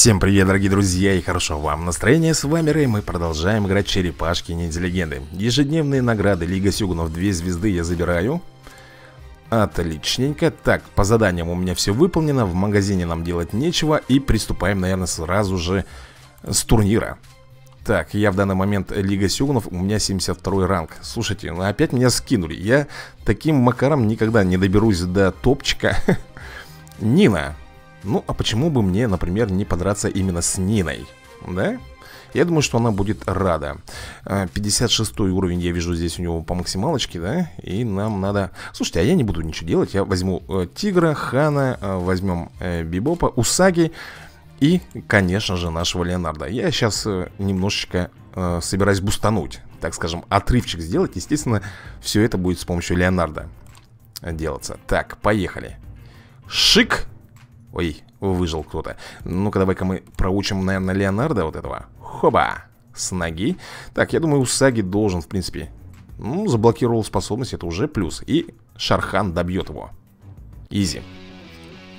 Всем привет, дорогие друзья, и хорошо вам настроение. С вами Рэй, мы продолжаем играть черепашки ниндзя легенды. Ежедневные награды Лига Сюгунов, две звезды я забираю. Отличненько. Так, по заданиям у меня все выполнено, в магазине нам делать нечего, и приступаем, наверное, сразу же с турнира. Так, я в данный момент Лига Сюгунов, у меня 72 ранг Слушайте, ну опять меня скинули Я таким макаром никогда не доберусь до топчика Нина ну, а почему бы мне, например, не подраться именно с Ниной? Да? Я думаю, что она будет рада. 56 а, уровень я вижу здесь у него по максималочке, да? И нам надо... Слушайте, а я не буду ничего делать. Я возьму э, Тигра, Хана, э, возьмем э, Бибопа, Усаги И, конечно же, нашего Леонарда Я сейчас немножечко собираюсь бустануть Так скажем, отрывчик сделать. Естественно, все это будет с помощью Леонарда делаться. Так, поехали. Шик Ой, выжил кто-то. Ну-ка, давай-ка мы проучим, наверное, Леонардо вот этого. Хоба! С ноги. Так, я думаю, Усаги должен, в принципе Ну, заблокировал способность, это уже плюс. И Шархан добьет его. Изи.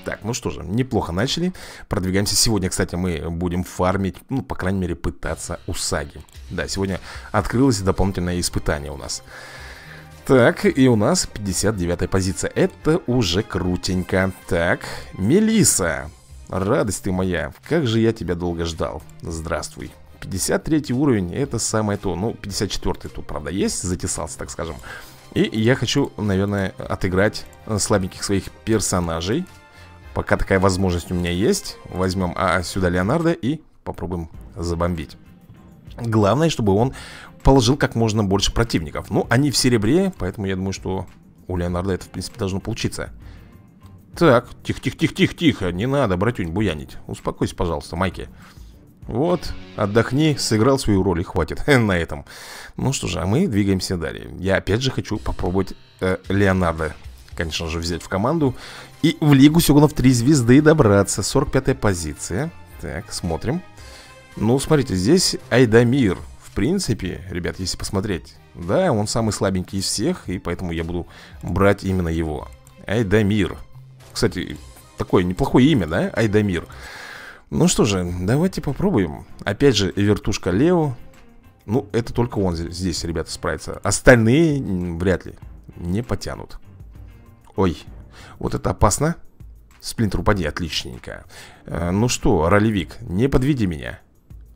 Так, ну что же, неплохо начали. Продвигаемся. Сегодня, кстати, мы будем фармить Ну, по крайней мере, пытаться Усаги Да, сегодня открылось дополнительное испытание у нас так, и у нас 59 позиция. Это уже крутенько. Так, Мелиса, Радость ты моя Как же я тебя долго ждал. Здравствуй. 53 уровень, это самое то. Ну, 54 тут, правда, есть Затесался, так скажем. И я хочу, наверное, отыграть Слабеньких своих персонажей. Пока такая возможность у меня есть. Возьмем а, сюда Леонардо и попробуем забомбить. Главное, чтобы он положил как можно больше противников. Ну, они в серебре, поэтому я думаю, что у Леонардо это, в принципе, должно получиться. Так, тихо-тихо-тихо-тихо, не надо, братюнь, буянить. Успокойся, пожалуйста, Майки. Вот, отдохни, сыграл свою роль и хватит на этом. Ну что же, а мы двигаемся далее. Я опять же хочу попробовать э, Леонардо Конечно же, взять в команду И в Лигу Сёгунов 3 звезды добраться. 45 позиция. Так, смотрим. Ну, смотрите, здесь Айдамир в принципе, ребят, если посмотреть Да, он самый слабенький из всех И поэтому я буду брать именно его. Айдамир. Кстати, такое неплохое имя, да? Айдамир. Ну что же, давайте попробуем. Опять же, вертушка Лео. Ну, это только он здесь, ребята, справится. Остальные вряд ли не потянут. Ой, вот это опасно. Сплинтер, упади, отличненько. Э, Ну что, ролевик, не подведи меня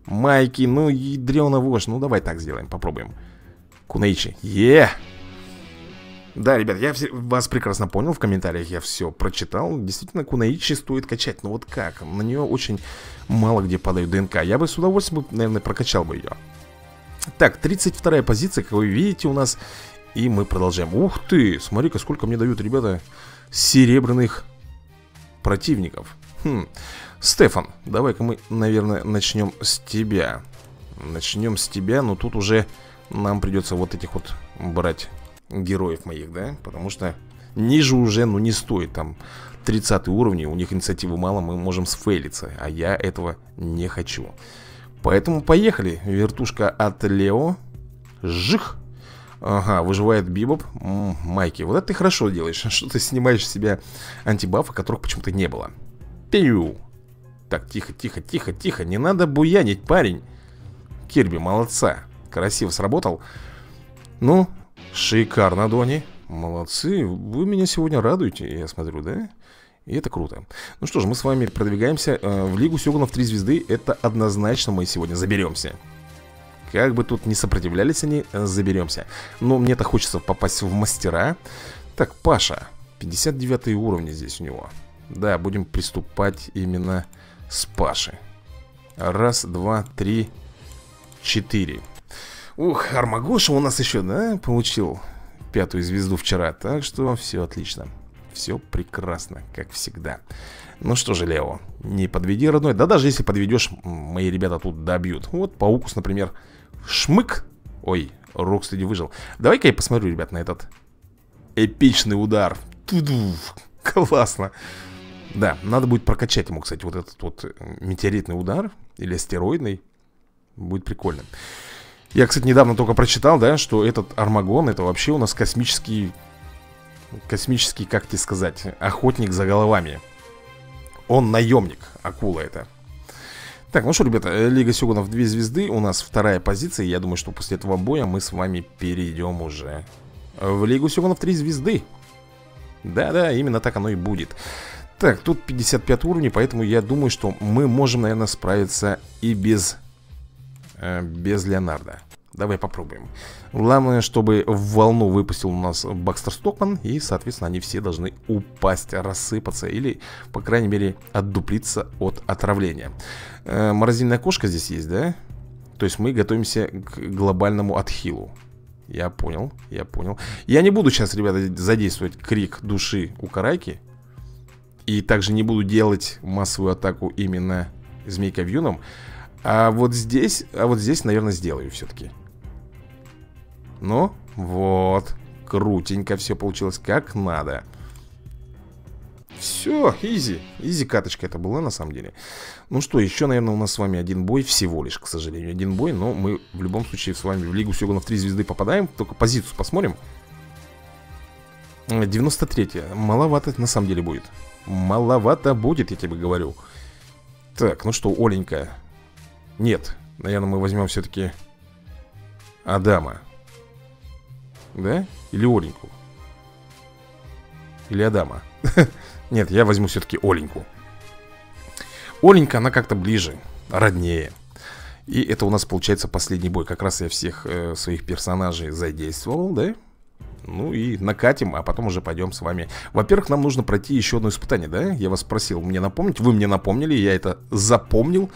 Майки, ну ядрёна вошь Ну давай так сделаем, попробуем. Кунейчи, е! Да, ребят, я вас прекрасно понял В комментариях я все прочитал. Действительно, Кунаичи стоит качать Но вот как? На нее очень мало где падают ДНК. Я бы с удовольствием, наверное, прокачал бы ее Так, 32 позиция, как вы видите у нас. И мы продолжаем. Ух ты, смотри-ка, сколько мне дают, ребята Серебряных противников. Хм Стефан, давай-ка мы, наверное, начнем с тебя. Начнем с тебя, но тут уже нам придется вот этих вот брать героев моих, да? Потому что ниже уже, ну, не стоит там 30 уровень, у них инициативы мало, мы можем сфейлиться А я этого не хочу. Поэтому поехали. Вертушка от Лео. Жих! Ага, выживает Бибоп. Майки, вот это ты хорошо делаешь Что ты снимаешь с себя антибафы, которых почему-то не было. Пиу так, тихо, тихо, тихо, тихо. Не надо буянить, парень. Кирби, молодца. Красиво сработал. Ну, шикарно, Дони. Молодцы, вы меня сегодня радуете, я смотрю, да? И это круто. Ну что ж, мы с вами продвигаемся э, В Лигу Сёгунов 3 звезды Это однозначно мы сегодня заберемся. Как бы тут не сопротивлялись они, э, заберемся. Но мне-то хочется попасть в мастера. Так, Паша 59 уровень здесь у него. Да, будем приступать именно с Паши. Раз, два, три, четыре. Ух, Армагоша у нас еще, да, получил пятую звезду вчера. Так что все отлично. Все прекрасно, как всегда. Ну что же, Лео, не подведи, родной. Да даже если подведешь, мои ребята тут добьют. Вот Паукус, например, шмык. Ой, Рок, кстати, выжил. Давай-ка я посмотрю, ребят, на этот эпичный удар. Туду. Классно. Да, надо будет прокачать ему, кстати, вот этот вот э, метеоритный удар Или астероидный. Будет прикольно. Я, кстати, недавно только прочитал, да, что этот Армагон Это вообще у нас космический Космический, как тебе сказать Охотник за головами. Он наемник, акула это Так, ну что, ребята, э, Лига Сёгунов 2 звезды У нас вторая позиция. Я думаю, что после этого боя мы с вами перейдем уже В Лигу Сёгунов 3 звезды. Да-да, именно так оно и будет Так, тут 55 уровней Поэтому я думаю, что мы можем, наверное, справиться и без э, Без Леонардо. Давай попробуем. Главное, чтобы в волну выпустил у нас Бакстер Стокман И, соответственно, они все должны упасть, рассыпаться Или, по крайней мере, отдуплиться от отравления. Э, Морозильная кошка здесь есть, да? То есть мы готовимся к глобальному отхилу. Я понял, я понял. Я не буду сейчас, ребята, задействовать крик души у Карайки И также не буду делать массовую атаку именно змейка вьюном А вот здесь, а вот здесь, наверное, сделаю все-таки ну, вот. Крутенько все получилось как надо. Все, изи. Изи каточка это была на самом деле. Ну что, еще, наверное, у нас с вами один бой Всего лишь, к сожалению, один бой Но мы в любом случае с вами в Лигу Сёгунов 3 звезды попадаем. Только позицию посмотрим. 93 Маловато на самом деле будет Маловато будет, я тебе говорю Так, ну что, Оленька Нет, наверное, мы возьмем все-таки Адама да? Или Оленьку? Или Адама? Нет, я возьму все-таки Оленьку Оленька, она как-то ближе, роднее И это у нас получается последний бой Как раз я всех э, своих персонажей задействовал, да? Ну и накатим, а потом уже пойдем с вами Во-первых, нам нужно пройти еще одно испытание, да? Я вас просил мне напомнить, вы мне напомнили, я это запомнил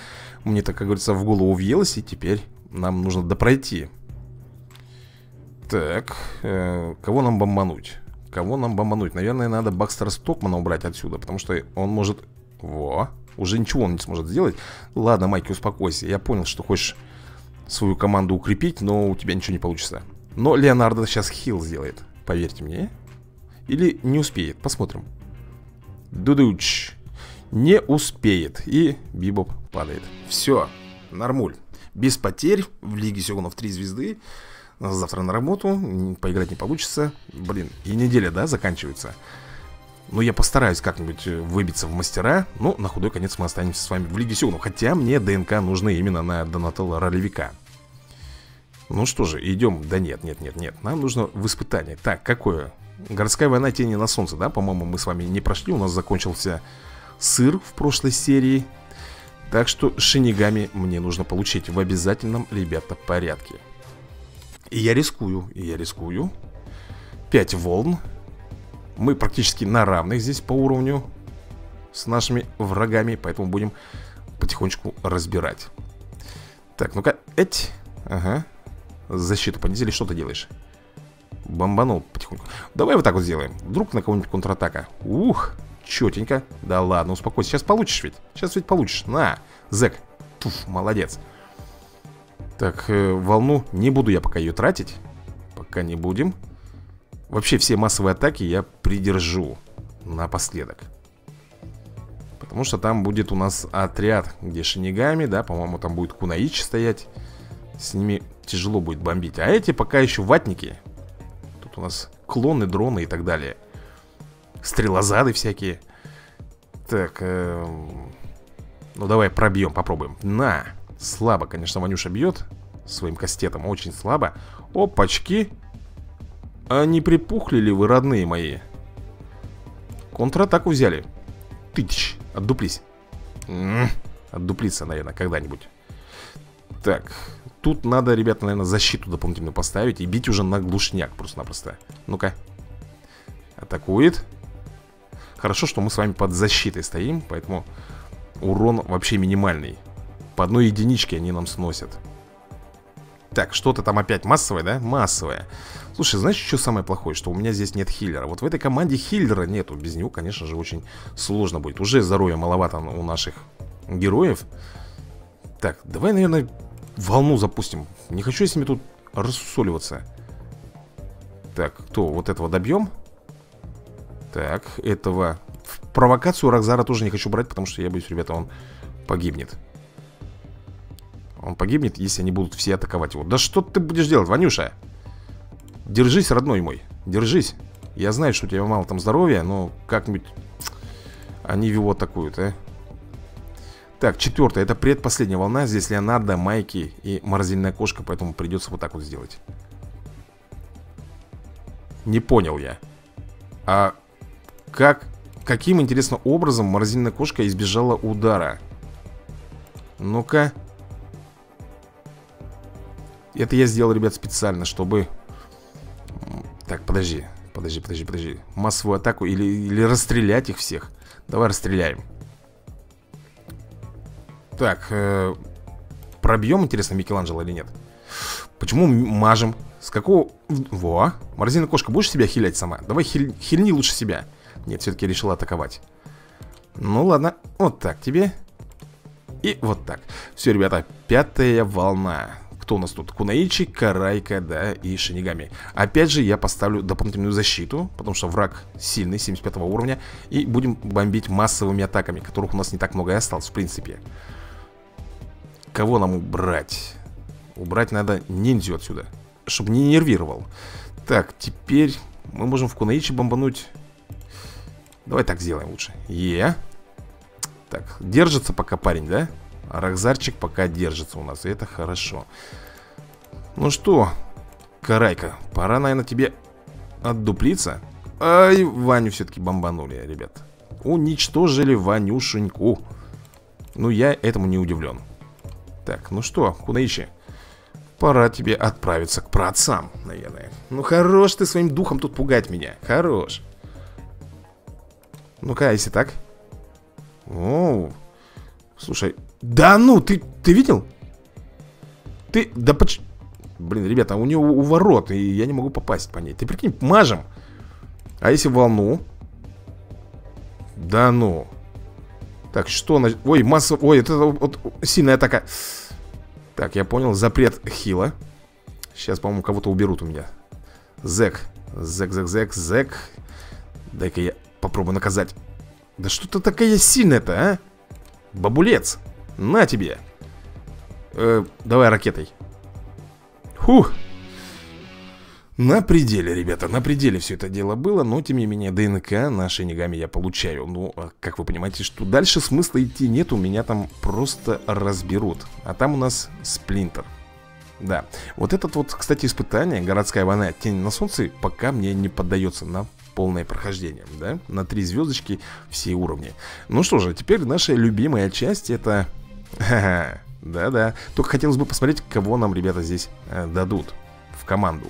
Мне это, как говорится, в голову въелось И теперь нам нужно допройти так, э, кого нам бомбануть? Кого нам бомбануть? Наверное, надо Бакстера Стокмана убрать отсюда, потому что он может... Во, уже ничего он не сможет сделать. Ладно, Майки, успокойся. Я понял, что хочешь свою команду укрепить, но у тебя ничего не получится. Но Леонардо сейчас хил сделает, поверьте мне. Или не успеет, посмотрим. Дудуч. Не успеет. И Бибоп падает. Все, нормуль. Без потерь в Лиге Сёгунов 3 звезды. Завтра на работу, поиграть не получится Блин, и неделя, да, заканчивается Ну, я постараюсь как-нибудь э, выбиться в мастера Ну, на худой конец мы останемся с вами в Лиге Сил Хотя мне ДНК нужны именно на Донателло Ролевика Ну что же, идем. Да нет, нет, нет, нет, нам нужно в испытание. Так, какое? Городская война тени на солнце, да? По-моему, мы с вами не прошли. У нас закончился сыр в прошлой серии. Так что шинигами мне нужно получить. В обязательном, ребята, порядке. И я рискую, и я рискую. 5 волн. Мы практически на равных здесь по уровню С нашими врагами Поэтому будем потихонечку разбирать. Так, ну-ка, эть. Ага Защиту понизили, что ты делаешь? Бомбанул потихоньку. Давай вот так вот сделаем. Вдруг на кого-нибудь контратака. Ух, четенько Да ладно, успокойся, сейчас получишь ведь? Сейчас ведь получишь, на, зэк. Туф, молодец. Так, э, волну не буду я пока ее тратить. Пока не будем. Вообще все массовые атаки я придержу Напоследок. Потому что там будет у нас отряд Где шинигами, да, по-моему там будет Кунаичи стоять. С ними тяжело будет бомбить. А эти пока еще ватники. Тут у нас клоны, дроны и так далее. Стрелозады всякие. Так, э, ну давай пробьем, попробуем. На! Слабо, конечно, Ванюша бьет Своим кастетом, очень слабо. Опачки! А не припухли ли вы, родные мои? Контратаку взяли. Тыч, отдуплись. М -м, Отдуплиться, наверное, когда-нибудь Так, тут надо, ребята, наверное, защиту дополнительную поставить И бить уже на глушняк просто-напросто. Ну-ка. Атакует. Хорошо, что мы с вами под защитой стоим Поэтому урон вообще минимальный. По одной единичке они нам сносят. Так, что-то там опять массовое, да? Массовое. Слушай, знаешь, что самое плохое? Что у меня здесь нет хиллера. Вот в этой команде хиллера нету. Без него, конечно же, очень сложно будет. Уже здоровья маловато у наших героев. Так, давай, наверное, волну запустим Не хочу я с ними тут рассусоливаться Так, кто? Вот этого добьем? Так, этого В провокацию Рокзара тоже не хочу брать Потому что я боюсь, ребята, он погибнет он погибнет, если они будут все атаковать его Да что ты будешь делать, Ванюша? Держись, родной мой, держись Я знаю, что у тебя мало там здоровья Но как-нибудь Они его атакуют, а Так, четвертая, это предпоследняя волна. Здесь Леонардо, Майки и морозильная кошка Поэтому придется вот так вот сделать. Не понял я. А как, каким, интересно, образом морозильная кошка избежала удара? Ну-ка. Это я сделал, ребят, специально, чтобы Так, подожди Подожди, подожди, подожди. Массовую атаку или, или расстрелять их всех? Давай расстреляем так, э, пробьем, интересно, Микеланджело или нет? Почему мажем? С какого... Во, морозильная кошка, будешь себя хилять сама? Давай хиль... хильни лучше себя Нет, все-таки решила атаковать Ну ладно, вот так тебе И вот так Все, ребята, пятая волна Кто у нас тут? Кунаичи, Карайка, да, и Шинигами Опять же, я поставлю дополнительную защиту Потому что враг сильный, 75 уровня И будем бомбить массовыми атаками Которых у нас не так много и осталось, в принципе Кого нам убрать? Убрать надо ниндзю отсюда Чтобы не нервировал. Так, теперь мы можем в Кунаичи бомбануть. Давай так сделаем лучше. Е. Так, держится пока парень, да? Рахзарчик пока держится у нас И это хорошо. Ну что, Карайка Пора, наверное, тебе отдуплиться. Ай, Ваню все-таки бомбанули, ребят. Уничтожили Ванюшеньку. Ну, я этому не удивлен так, ну что, Кунаичи Пора тебе отправиться к праотцам, наверное. Ну хорош ты своим духом тут пугать меня Хорош. Ну-ка, а если так? О, Слушай Да ну, ты, ты видел? Ты, да поч... Блин, ребята, у него у ворот И я не могу попасть по ней. Ты прикинь, мажем. А если волну? Да ну так, что... На... Ой, масса... Ой, это вот сильная атака. Так, я понял. Запрет хила. Сейчас, по-моему, кого-то уберут у меня. Зек. Зек, зек, зек, зек. Дай-ка я попробую наказать. Да что ты такая сильная-то, а? Бабулец. На тебе. Э, давай ракетой. Фух. На пределе, ребята, на пределе все это дело было Но, тем не менее, ДНК на Шинигами я получаю. Ну, а как вы понимаете, что дальше смысла идти нет У меня там просто разберут. А там у нас сплинтер. Да, вот этот вот, кстати, испытание Городская война Тень на солнце Пока мне не поддается на полное прохождение, да? На три звездочки все уровни. Ну что же, теперь наша любимая часть Это... Да-да Только хотелось бы посмотреть, кого нам ребята здесь э, дадут В команду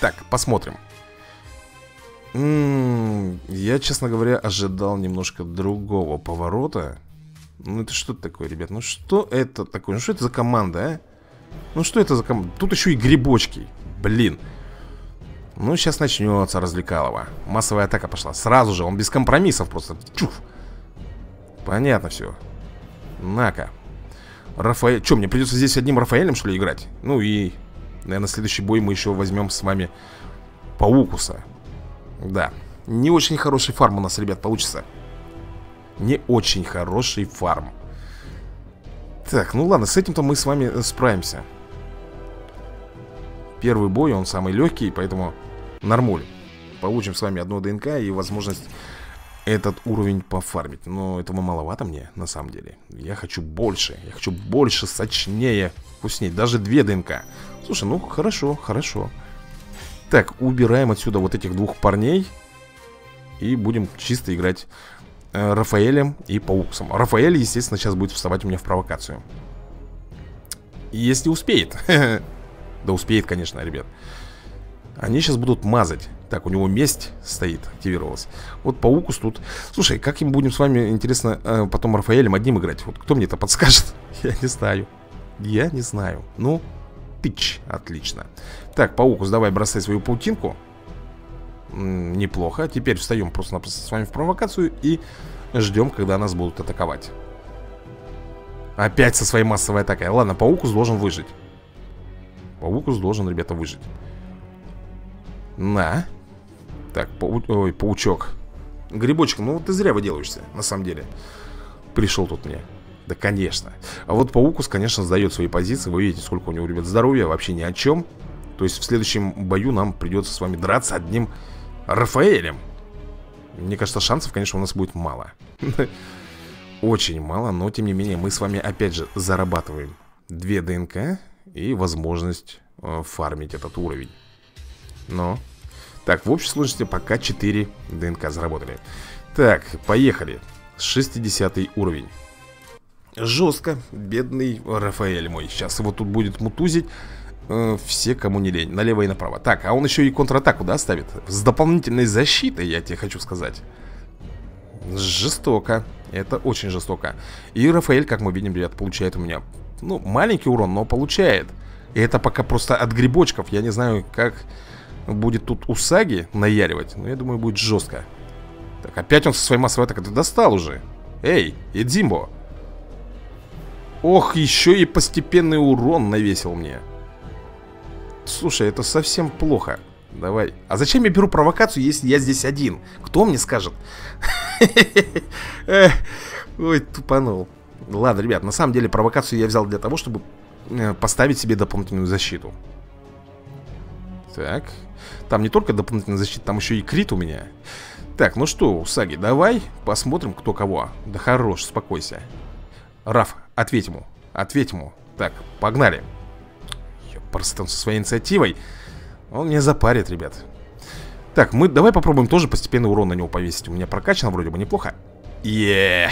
так, посмотрим Я, честно говоря, ожидал немножко другого поворота Ну это что такое, ребят? Ну что это такое? Ну что это за команда, а? Ну что это за команда? Тут еще и грибочки Блин Ну сейчас начнется развлекалово Массовая атака пошла Сразу же, он без компромиссов просто Чуф Понятно все На-ка Рафаэль... Что, мне придется здесь одним Рафаэлем, что ли, играть? Ну и Наверное, следующий бой мы еще возьмем с вами Паукуса Да. Не очень хороший фарм у нас, ребят, получится. Не очень хороший фарм. Так, ну ладно, с этим-то мы с вами справимся. Первый бой, он самый легкий, поэтому нормуль. Получим с вами одно ДНК и возможность этот уровень пофармить. Но этого маловато мне, на самом деле. Я хочу больше, я хочу больше, сочнее, вкуснее. Даже две ДНК Слушай, ну хорошо, хорошо. Так, убираем отсюда вот этих двух парней И будем чисто играть э, Рафаэлем и Пауксом. Рафаэль, естественно, сейчас будет вставать у меня в провокацию. Если успеет. Да успеет, конечно, ребят. Они сейчас будут мазать. Так, у него месть стоит, активировалась. Вот Паукус тут. Слушай, как им будем с вами, интересно, э, потом Рафаэлем одним играть? Вот кто мне это подскажет? Я не знаю. Я не знаю. Ну, Тыч, отлично. Так, паукус, давай бросай свою паутинку. М -м, Неплохо. Теперь встаем просто-напросто с вами в провокацию И ждем, когда нас будут атаковать. Опять со своей массовой атакой. Ладно, паукус должен выжить. Паукус должен, ребята, выжить. На. Так, пау... Ой, паучок. Грибочек, ну ты зря выделываешься, на самом деле. Пришел тут мне да, конечно. А вот Паукус, конечно, сдает свои позиции. Вы видите, сколько у него, ребят, здоровья. Вообще ни о чем. То есть в следующем бою нам придется с вами драться одним Рафаэлем. Мне кажется, шансов, конечно, у нас будет мало. очень мало, но тем не менее мы с вами опять же зарабатываем Две ДНК и возможность э, фармить этот уровень Но Так, в общей сложности пока 4 ДНК заработали Так, поехали 60 уровень Жестко, бедный Рафаэль мой. Сейчас его тут будет мутузить э, Все, кому не лень, налево и направо. Так, а он еще и контратаку, да, ставит? С дополнительной защитой, я тебе хочу сказать. Жестоко. Это очень жестоко. И Рафаэль, как мы видим, ребят, получает у меня Ну, маленький урон, но получает. И это пока просто от грибочков. Я не знаю, как будет тут Усаги наяривать Но я думаю, будет жестко. Так, опять он со своей массовой атакой. Ты достал уже. Эй, Эдзимбо Ох, еще и постепенный урон навесил мне Слушай, это совсем плохо Давай. А зачем я беру провокацию, если я здесь один? Кто мне скажет? Ой, тупанул. Ладно, ребят, на самом деле провокацию я взял для того, чтобы э, поставить себе дополнительную защиту. Так. Там не только дополнительная защита, там еще и крит у меня. Так, ну что, Саги, давай посмотрим, кто кого. Да хорош, спокойся. Раф, ответь ему. Ответь ему. Так, погнали. Просто со своей инициативой. Он меня запарит, ребят Так, мы давай попробуем тоже постепенный урон на него повесить У меня прокачано вроде бы неплохо е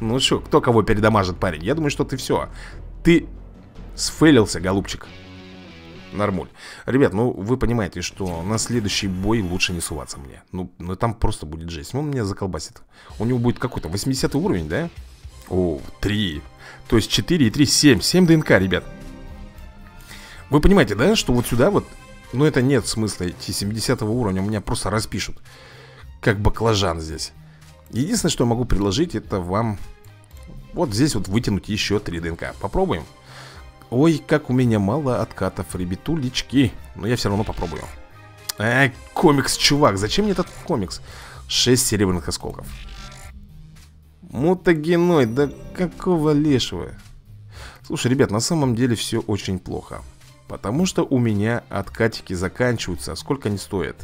Ну что, кто кого передамажит, парень? Я думаю, что ты все Ты сфейлился, голубчик Нормуль Ребят, ну вы понимаете, что на следующий бой лучше не суваться мне Ну, ну там просто будет жесть Он меня заколбасит У него будет какой-то 80 уровень, да? О, 3 То есть 4 и 3, 7 7 ДНК, ребят. Вы понимаете, да, что вот сюда вот Ну это нет смысла идти 70 уровня У меня просто распишут Как баклажан здесь. Единственное, что я могу предложить, это вам Вот здесь вот вытянуть еще 3 ДНК. Попробуем. Ой, как у меня мало откатов, ребятулечки. Но я все равно попробую. Эй, комикс, чувак, зачем мне этот комикс? 6 серебряных осколков Мутагеной, да какого лешего Слушай, ребят, на самом деле все очень плохо Потому что у меня откатики заканчиваются Сколько они стоят?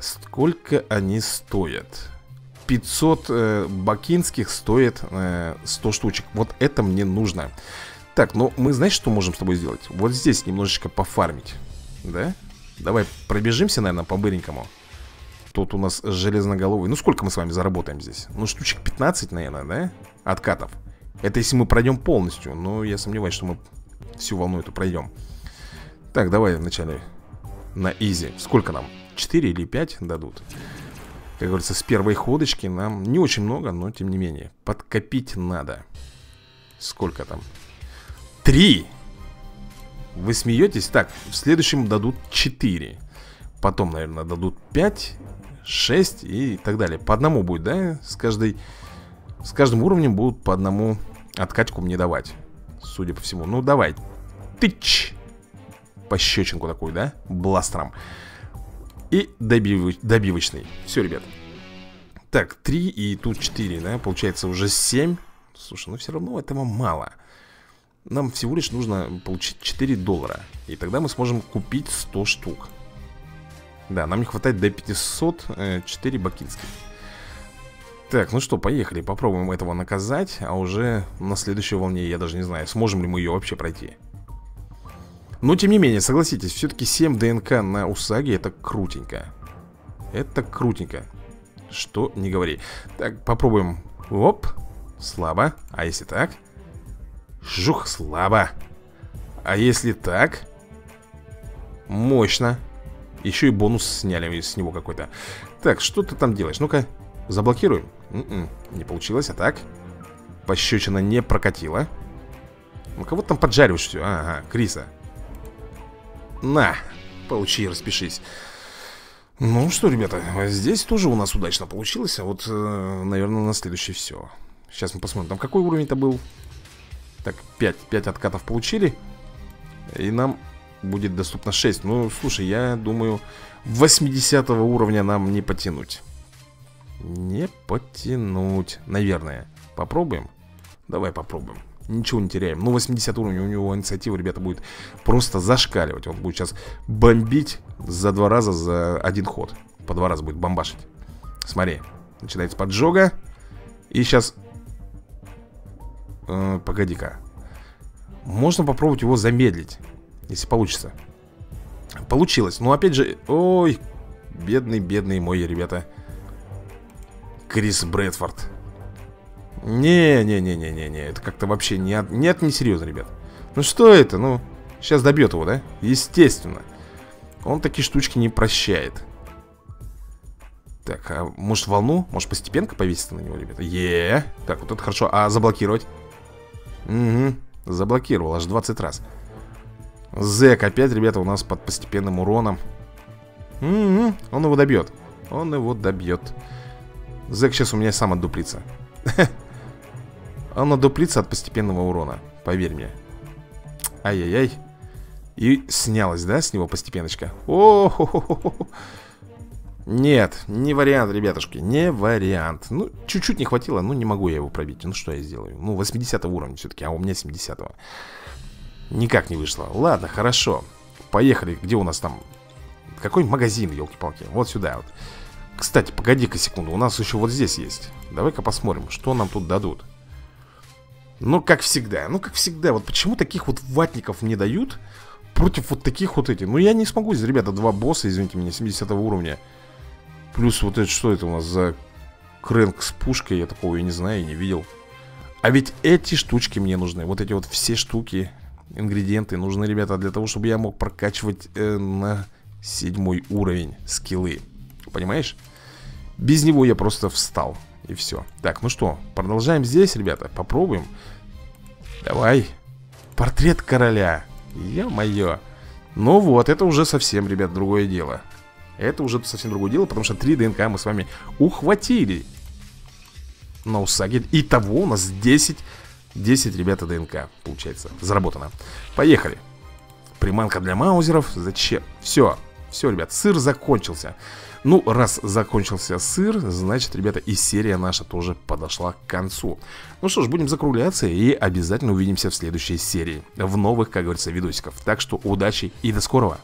Сколько они стоят? 500 э, бакинских стоит э, 100 штучек Вот это мне нужно Так, ну мы знаешь, что можем с тобой сделать? Вот здесь немножечко пофармить Да? Давай пробежимся, наверное, по-быренькому Тут у нас железноголовый Ну сколько мы с вами заработаем здесь? Ну штучек 15, наверное, да? Откатов Это если мы пройдем полностью Но я сомневаюсь, что мы всю волну эту пройдем Так, давай вначале на изи Сколько нам? 4 или 5 дадут? Как говорится, с первой ходочки нам не очень много, но тем не менее Подкопить надо Сколько там? Три! Вы смеетесь? Так, в следующем дадут 4 Потом, наверное, дадут 5 6 и так далее. По одному будет, да? С каждой С каждым уровнем будут по одному откачку мне давать Судя по всему. Ну давай. Тыч! Пощечинку такую, да? Бластером. И добив... добивочный. Все, ребят. Так, 3 и тут 4, да? Получается уже 7 Слушай, ну все равно этого мало. Нам всего лишь нужно получить 4 доллара. И тогда мы сможем купить 100 штук Да, нам не хватает до 500 4 бакинских. Так, ну что, поехали, попробуем этого наказать А уже на следующей волне я даже не знаю Сможем ли мы ее вообще пройти. Но тем не менее, согласитесь Все-таки 7 ДНК на Усаге это крутенько. Это крутенько. Что не говори. Так, попробуем. Оп, слабо. А если так? Жух, слабо. А если так? Мощно Еще и бонус сняли с него какой-то. Так, что ты там делаешь? Ну-ка, заблокируем. Н м-м, -н, Не получилось, а так? Пощечина не прокатила. Ну кого там поджариваешь все? Ага, Криса. На, получи, распишись. Ну что, ребята, здесь тоже у нас удачно получилось А вот, э, наверное, на следующий все Сейчас мы посмотрим, там какой уровень-то был? Так, 5, 5 откатов получили. И нам будет доступно 6 Ну, слушай, я думаю 80 уровня нам не потянуть. Не потянуть, наверное. Попробуем? Давай попробуем. Ничего не теряем. Ну, 80 уровень у него инициатива, ребята, будет просто зашкаливать. Он будет сейчас бомбить за два раза за один ход. По два раза будет бомбашить. Смотри, начинается поджога. И сейчас э, Погоди-ка. Можно попробовать его замедлить Если получится. Получилось, но опять же Ой, бедный, бедный мой, ребята. Крис Брэдфорд. Не-не-не-не-не-не Это как-то вообще нет, нет, не серьезно, ребят. Ну что это, ну Сейчас добьет его, да? Естественно. Он такие штучки не прощает. Так, а может волну? Может постепенно повеситься на него, ребята? е. Так, вот это хорошо. А заблокировать? Угу, заблокировал аж 20 раз Зэк опять, ребята, у нас под постепенным уроном. Угу, Он его добьет. Он его добьет. Зэк сейчас у меня сам отдуплится. Он отдуплится от постепенного урона Поверь мне. Ай-яй-яй. И снялась, да, с него постепеночка? О хо хо Нет, не вариант, ребятушки Не вариант. Ну, чуть-чуть не хватило, ну не могу я его пробить. Ну что я сделаю? Ну, 80 уровня все-таки, а у меня 70 -го. Никак не вышло. Ладно, хорошо. Поехали, где у нас там? Какой магазин, елки-палки Вот сюда вот. Кстати, погоди-ка секунду У нас еще вот здесь есть. Давай-ка посмотрим, что нам тут дадут. Ну, как всегда Ну, как всегда Вот почему таких вот ватников не дают Против вот таких вот этих? Ну, я не смогу, ребята, два босса, извините меня 70 уровня. Плюс вот это, что это у нас за Крэнк с пушкой Я такого и не знаю, и не видел. А ведь эти штучки мне нужны Вот эти вот все штуки ингредиенты нужны, ребята, для того, чтобы я мог прокачивать э, на седьмой уровень скиллы. Понимаешь? Без него я просто встал. И все. Так, ну что, продолжаем здесь, ребята. Попробуем. Давай. Портрет короля. Ё-моё. Ну вот, это уже совсем, ребят, другое дело. Это уже совсем другое дело, потому что 3 ДНК мы с вами ухватили. На Усаге. Итого у нас 10 10, ребята, ДНК, получается, заработано. Поехали. Приманка для маузеров, зачем? Все, все, ребят, сыр закончился. Ну, раз закончился сыр, значит, ребята, и серия наша тоже подошла к концу. Ну что ж, будем закругляться и обязательно увидимся в следующей серии. В новых, как говорится, видосиков Так что удачи и до скорого